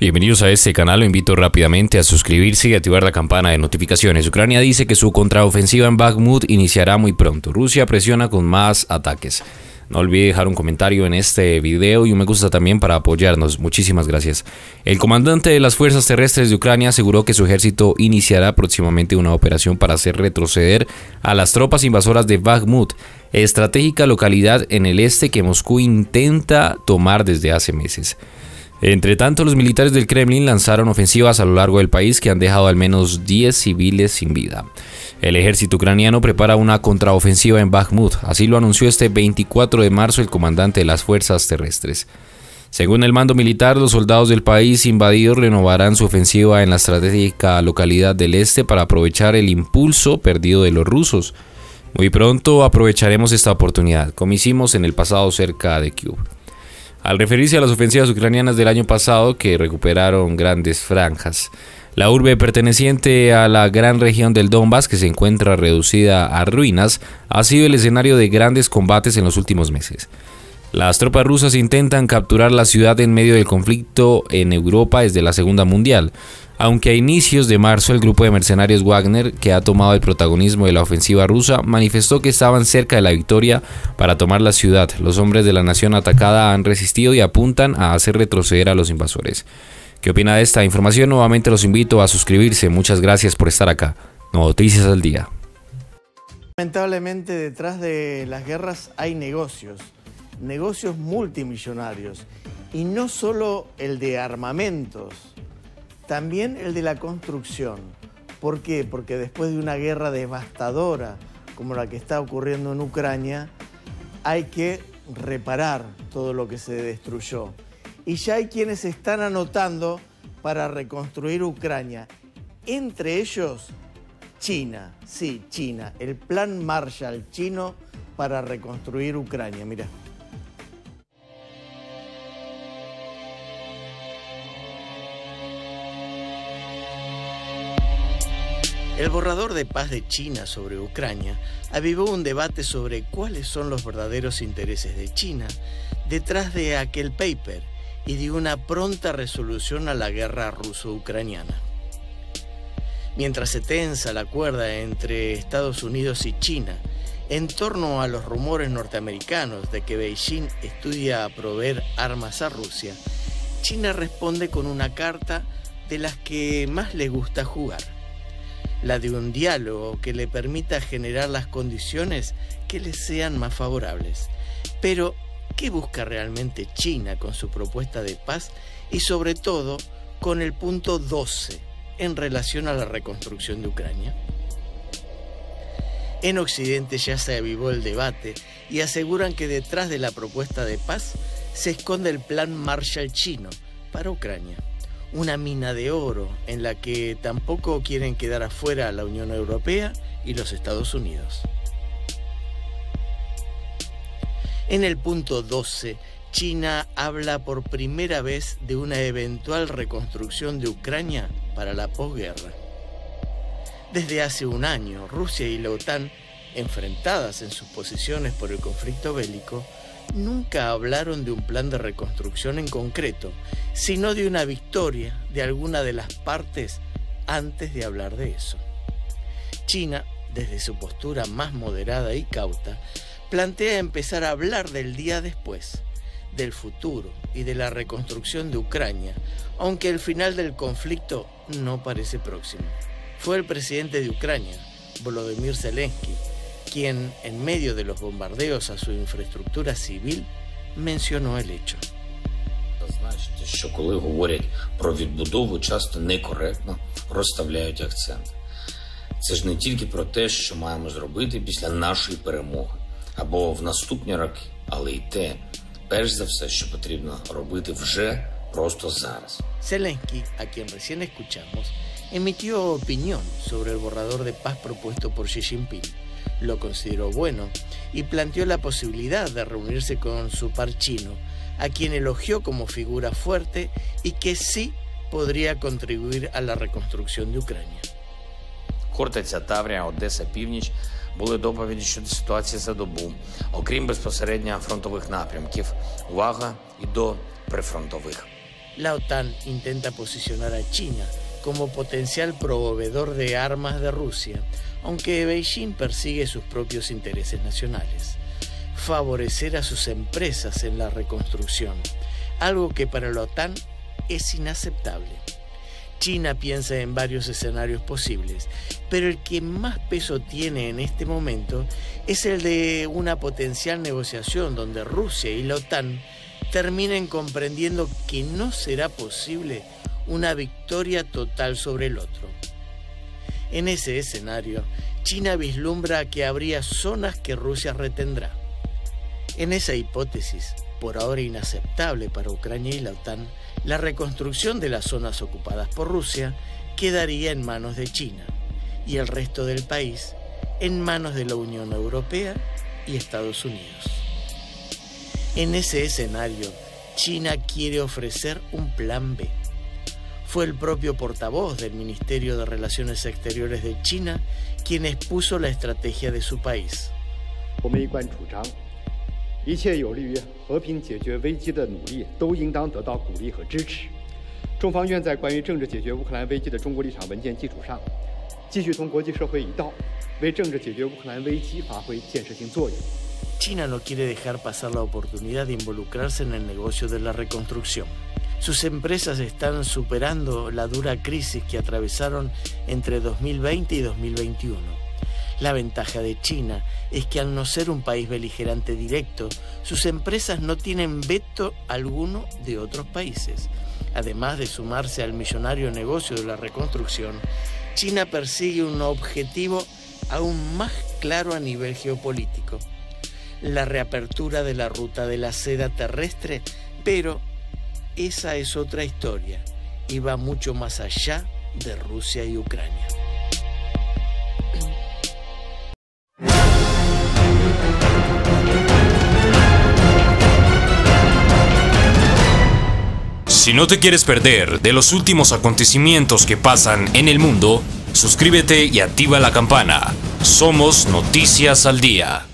Bienvenidos a este canal, lo invito rápidamente a suscribirse y activar la campana de notificaciones. Ucrania dice que su contraofensiva en Bakhmut iniciará muy pronto. Rusia presiona con más ataques. No olvide dejar un comentario en este video y un me gusta también para apoyarnos. Muchísimas gracias. El comandante de las fuerzas terrestres de Ucrania aseguró que su ejército iniciará próximamente una operación para hacer retroceder a las tropas invasoras de Bakhmut, estratégica localidad en el este que Moscú intenta tomar desde hace meses. Entre tanto, los militares del Kremlin lanzaron ofensivas a lo largo del país que han dejado al menos 10 civiles sin vida. El ejército ucraniano prepara una contraofensiva en Bakhmut, así lo anunció este 24 de marzo el comandante de las fuerzas terrestres. Según el mando militar, los soldados del país invadidos renovarán su ofensiva en la estratégica localidad del este para aprovechar el impulso perdido de los rusos. Muy pronto aprovecharemos esta oportunidad, como hicimos en el pasado cerca de Kiev. Al referirse a las ofensivas ucranianas del año pasado que recuperaron grandes franjas, la urbe perteneciente a la gran región del Donbass, que se encuentra reducida a ruinas, ha sido el escenario de grandes combates en los últimos meses. Las tropas rusas intentan capturar la ciudad en medio del conflicto en Europa desde la Segunda Mundial, aunque a inicios de marzo el grupo de mercenarios Wagner, que ha tomado el protagonismo de la ofensiva rusa, manifestó que estaban cerca de la victoria para tomar la ciudad. Los hombres de la nación atacada han resistido y apuntan a hacer retroceder a los invasores. ¿Qué opina de esta información? Nuevamente los invito a suscribirse. Muchas gracias por estar acá. Noticias al día. Lamentablemente detrás de las guerras hay negocios, negocios multimillonarios, y no solo el de armamentos, también el de la construcción. ¿Por qué? Porque después de una guerra devastadora como la que está ocurriendo en Ucrania, hay que reparar todo lo que se destruyó. Y ya hay quienes están anotando para reconstruir Ucrania. Entre ellos, China. Sí, China. El plan Marshall chino para reconstruir Ucrania. Mira. El borrador de paz de China sobre Ucrania avivó un debate sobre cuáles son los verdaderos intereses de China detrás de aquel paper y de una pronta resolución a la guerra ruso-ucraniana. Mientras se tensa la cuerda entre Estados Unidos y China en torno a los rumores norteamericanos de que Beijing estudia proveer armas a Rusia, China responde con una carta de las que más le gusta jugar la de un diálogo que le permita generar las condiciones que le sean más favorables. Pero, ¿qué busca realmente China con su propuesta de paz y sobre todo con el punto 12 en relación a la reconstrucción de Ucrania? En Occidente ya se avivó el debate y aseguran que detrás de la propuesta de paz se esconde el plan Marshall chino para Ucrania una mina de oro en la que tampoco quieren quedar afuera la Unión Europea y los Estados Unidos. En el punto 12, China habla por primera vez de una eventual reconstrucción de Ucrania para la posguerra. Desde hace un año, Rusia y la OTAN, enfrentadas en sus posiciones por el conflicto bélico, nunca hablaron de un plan de reconstrucción en concreto, sino de una victoria de alguna de las partes antes de hablar de eso. China, desde su postura más moderada y cauta, plantea empezar a hablar del día después, del futuro y de la reconstrucción de Ucrania, aunque el final del conflicto no parece próximo. Fue el presidente de Ucrania, Volodymyr Zelensky, quien, en medio de los bombardeos a su infraestructura civil, mencionó el hecho. Зазначити, що коли говорять про відбудову, часто некоректно розставляють акцент. Це ж не тільки про те, що маємо зробити після нашої перемоги або в наступні роки, але й те, перш за все, що потрібно робити вже просто зараз. Zelensky, a quien recién escuchamos, emitió opinión sobre el borrador de paz propuesto por Xi Jinping. lo consideró bueno y planteó la posibilidad de reunirse con su par chino, a quien elogió como figura fuerte y que sí podría contribuir a la reconstrucción de Ucrania. Хортиця, Таврія, Одеса, Північ були доповіді щодо ситуації за добу, окрім безпосередньо фронтових напрямків. Увага і до прифронтових. La OTAN intenta posicionar a China como potencial proveedor de armas de Rusia, aunque Beijing persigue sus propios intereses nacionales. Favorecer a sus empresas en la reconstrucción, algo que para la OTAN es inaceptable. China piensa en varios escenarios posibles, pero el que más peso tiene en este momento es el de una potencial negociación donde Rusia y la OTAN terminen comprendiendo que no será posible una victoria total sobre el otro. En ese escenario, China vislumbra que habría zonas que Rusia retendrá. En esa hipótesis, por ahora inaceptable para Ucrania y la OTAN, la reconstrucción de las zonas ocupadas por Rusia quedaría en manos de China y el resto del país en manos de la Unión Europea y Estados Unidos. En ese escenario, China quiere ofrecer un plan B. Fue el propio portavoz del Ministerio de Relaciones Exteriores de China quien expuso la estrategia de su país. China no quiere dejar pasar la oportunidad de involucrarse en el negocio de la reconstrucción. Sus empresas están superando la dura crisis que atravesaron entre 2020 y 2021. La ventaja de China es que al no ser un país beligerante directo, sus empresas no tienen veto alguno de otros países. Además de sumarse al millonario negocio de la reconstrucción, China persigue un objetivo aún más claro a nivel geopolítico, la reapertura de la ruta de la seda terrestre, pero esa es otra historia y va mucho más allá de Rusia y Ucrania. Si no te quieres perder de los últimos acontecimientos que pasan en el mundo, suscríbete y activa la campana. Somos Noticias al Día.